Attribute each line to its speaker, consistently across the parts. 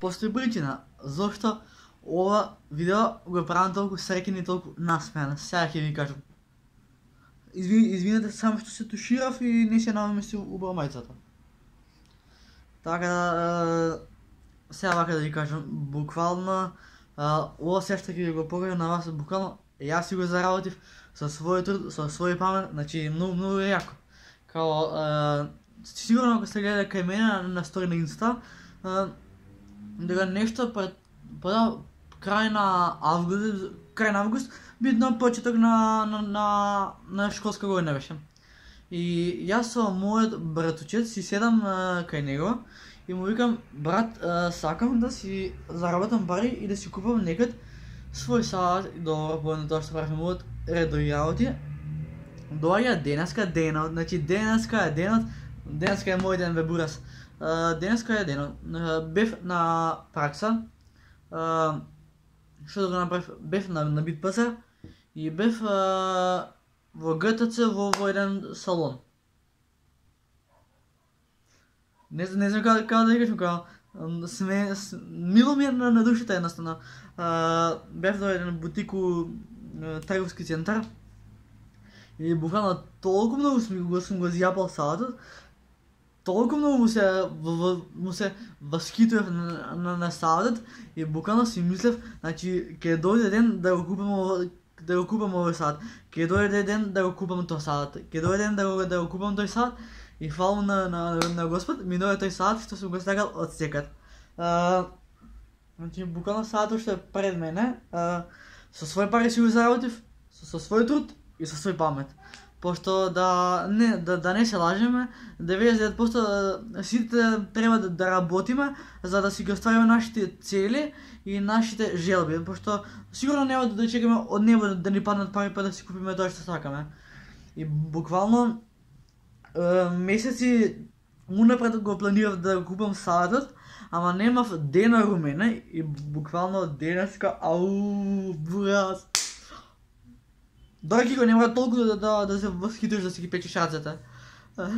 Speaker 1: постои причина зошто ова видео го правам толку среќен и толку насмеан. Сега ќе ви кажам. Изви, извинете само што се туширав и не се намести убаво мајцата. Така да, сега вака да ви кажам, буквално, ова се што ќе ви го покажам на вас, буквално, јас си го заработив со свој труд, со свој памет, значи многу, многу јако. Као, сигурно ако сте гледа кај мене на стори на Инста, дека нешто пред, пред крај на август, крај на август, бидно почеток на, на, на, на школска година беше. И јас со мојот братучет си седам а, кај него и му викам, брат, а, сакам да си заработам пари и да си купам некад свој сад, добро, по тоа што правиме од редови работи. Доаѓа денеска денот, значи денеска е денот, денеска е мој ден ве бурас денеска е ден. бев на пракса. што да го направив? Бев на, на БитПС и бев во ГТЦ во, во еден салон. Не, не знам како, како да кажам, како сме, мило ми е на, на душата едноставно. бев до еден бутику трговски центар и буквално толку многу сме го сум го зјапал салатот, толку многу му се му се васкитував на, на, на садот и буквално си мислев, значи ќе дојде ден да го купам да го купам овој сад, Ќе дојде ден да го купам тој сад, Ќе дојде ден да го да го купам тој сад и фалам на на на, на Господ, ми дојде тој сад што сум го сакал од секад. значи буквално садот што е пред мене, а, со свој пари си го заработив, со, со свој труд и со свој памет. Пошто да не да, да не се лажеме, 99% сите треба да, да работиме за да си ги оставиме нашите цели и нашите желби, пошто сигурно нема да, да чекаме од небо да ни паднат пари па да си купиме тоа што сакаме. И буквално е, месеци унапред го планирав да купам салатот, ама немав денар у мене и буквално денеска, ау, бурас. Дојки го нема толку да, да, да се восхитуваш да си ги печеш рацете.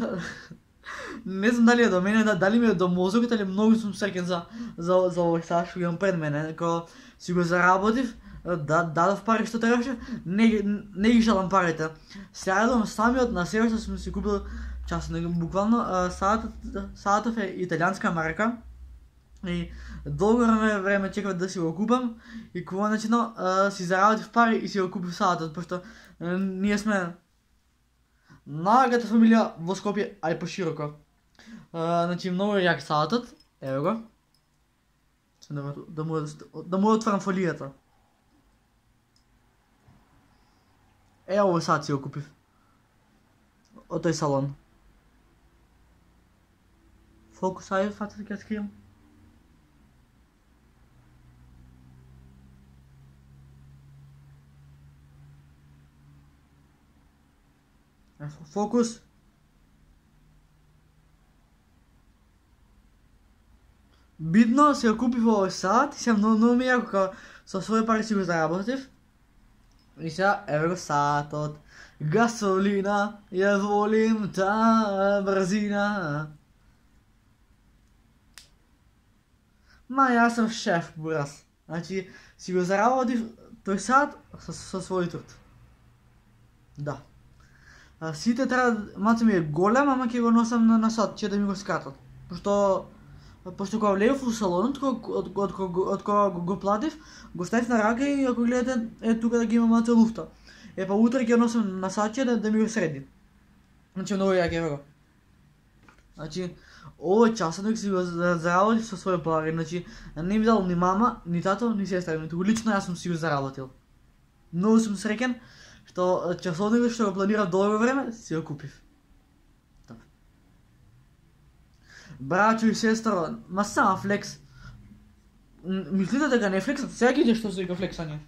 Speaker 1: не знам дали е до мене, да, дали ми е до мозокот, или многу сум среќен за, за, за овој сад што имам пред мене. Ако си го заработив, да, дадов пари што требаше, не, не ги жалам парите. Сега самиот на себе што сум си купил час, буквално саатот, саатов е италијанска марка, И долго време, време чекав да си го купам и конечно значи, а, си заработив пари и си го купив салатот, пошто а, ние сме најагата фамилија во Скопје, а и пошироко. А, значи многу е јак салатот, ево го. Да, да, му, да му отворам фолијата. Е, ово сад си го купив. Од тој салон. Фокус, ајде, фатите ќе скријам. Фокус. Бидно се ја купив овој сат и се многу, многу ми јако као со своји пари си го заработив. И сега еве го сатот. Гасолина, ја волим та брзина. Ма јас сум шеф, бурас. Значи, си го заработив тој сат со, со свој труд. Да сите треба маци ми е голем, ама ќе го носам на, насот, че да ми го скатат. Пошто пошто кога влегов у салонот, од, од, од, од кога го, го платив, го ставив на рака и ако гледате, е тука да ги има маце луфта. Е па утре ќе носам на саче да, да ми го среди. Значи многу ја ќе го. Значи, овој часот си го заработив со своје пари, значи не ми дал ни мама, ни тато, ни сестра, ниту лично јас сум си го заработил. Многу сум среќен, што часовникот што го планирав долго време, си го купив. Брачо и сестро, ма сама флекс. Мислите дека не флекс, сега ќе што се го флексање.